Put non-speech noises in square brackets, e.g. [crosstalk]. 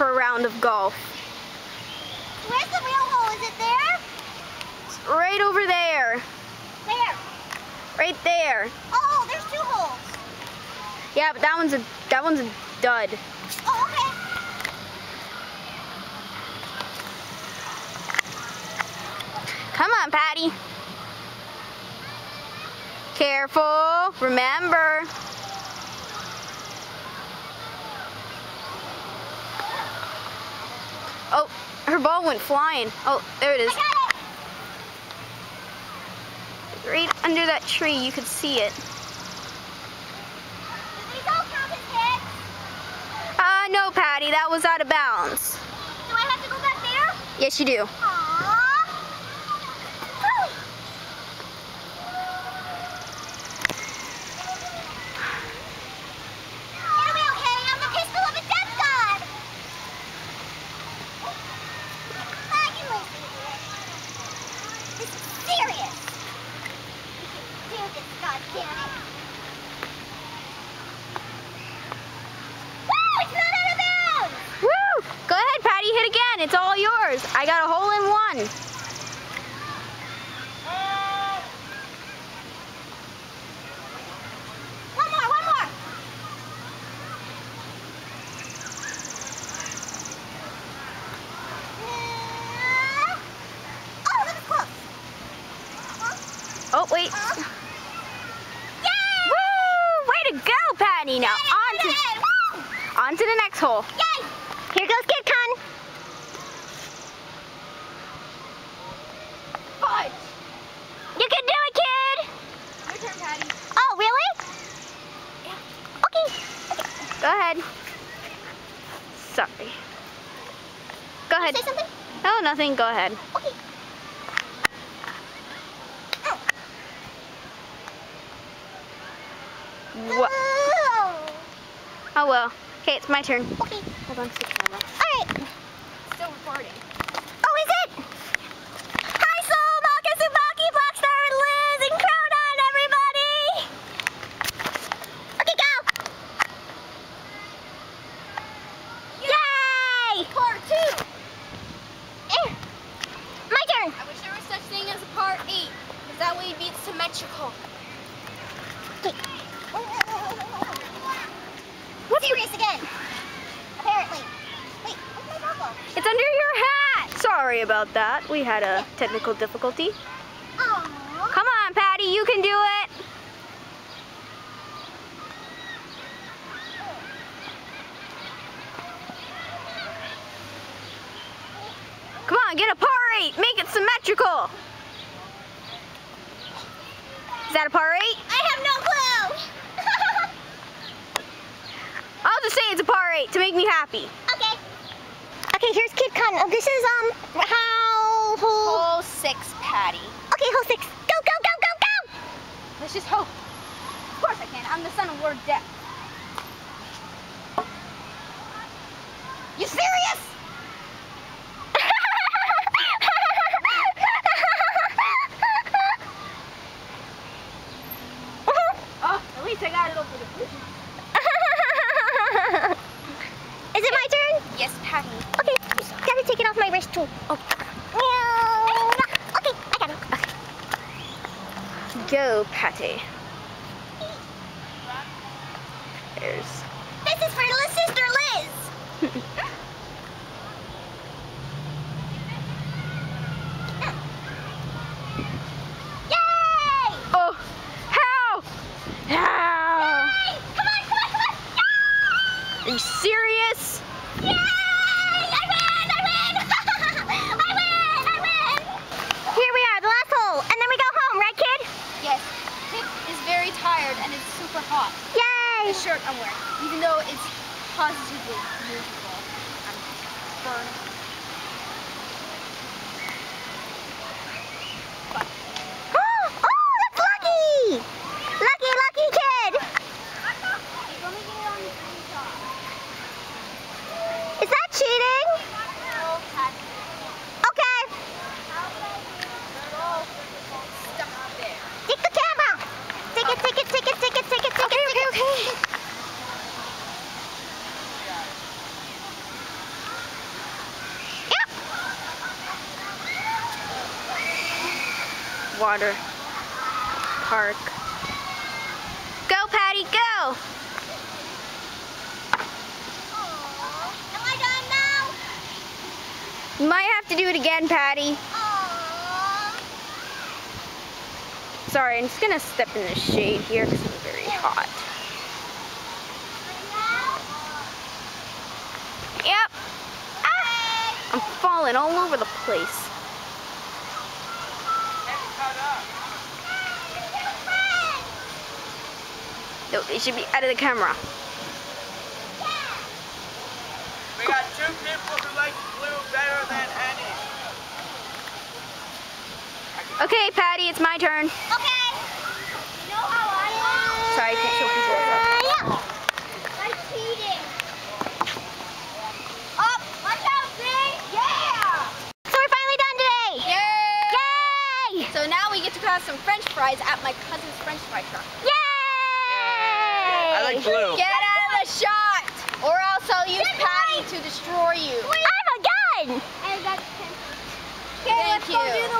for a round of golf. Where's the real hole? Is it there? It's right over there. Where? Right there. Oh, there's two holes. Yeah, but that one's a that one's a dud. Oh, okay. Come on, Patty. Careful. Remember. Oh, ball went flying. Oh, there it is. I got it. Right under that tree, you could see it. Do these all count as hits? Uh, no, Patty, that was out of bounds. Do I have to go back there? Yes, you do. Aww. Woo. It'll be okay. I'm the pistol of a death god. I can live through this. This is serious. We can do this, goddammit. Woo! It's not out of bounds. Woo! Go ahead, Patty, hit again. It's all yours. I got a hole in one. One more, one more. Uh, Oh, that was close. Oh, wait. Uh, Woo! Way to Now, on to, on to the next hole. Yay! Here goes Kid Con. Five. You can do it, kid. Your turn, Patty. Oh, really? Okay. Go ahead. Sorry. Go ahead. Say something? No, nothing. Go ahead. Okay. What? Uh, Oh. Well. Okay, it's my turn. Okay. Hold on to the camera. All right. Still recording. Oh, is it? Hi, Soul, Maka, Tsubaki, Blackstar, and Liz, and Cronon, everybody! Okay, go! Yay! Part two! Eh. My turn! I wish there was such thing as a part eight, because that way it'd be symmetrical. Okay. Serious again. Apparently. Wait, where's my bubble? It's under your hat. Sorry about that. We had a technical difficulty. Aww. Come on, Patty, you can do it. Come on, get a par eight. Make it symmetrical. Is that a par eight? I have no clue! [laughs] I'll just say it's a par eight to make me happy. okay. Okay, here's Kid Con. Oh, this is, um, how... Hole... Hole six, Patty. Okay, hole six. Go, go, go, go, go! Let's just hope. Of course I can. I'm the son of Lord Death. You serious? [laughs] Oh, at least I got it over the Is it my turn? Yes, Patty. Okay, gotta take it off my. Oh. oh. Okay, I got it. Go, Patty. There's. This is for Liz sister Liz. Yay! Oh, how? How? Yay! Come on, come on, come on! Are you serious? Yay! I win! I win! I win! I win! Here we are, the last hole, and then we go home, right, kid? Yes. Pip is very tired and it's super hot. Yay! The shirt I'm wearing, even though it's positively beautiful. I'm burned. But Oh, oh, that's lucky! Lucky, lucky kid! let me get it on the screenshot. Is that cheating? No, Patty. Okay. Stuck there. Take the camera. Take it, take it, take it, take it, take it, take it, take it. Water park. Go, Patty, go! Am I done now? You might have to do it again, Patty. Aww. Sorry, I'm just gonna step in the shade here because it's very hot. Yep. Ah, I'm falling all over the place. No, they should be out of the camera. We got two people who like blue better than any. Okay, Patty, it's my turn. Okay. You know how I am? Sorry, I can't show people. I'm cheating. Up. Watch out, see? Yeah. So we're finally done today. Yay. Yay! So now we get to have some french fries at my cousin's french fry truck. Yay! Like. Get out of the shot, or else I'll use Patty to destroy you. I have a gun. Okay, Thank let's go you. do the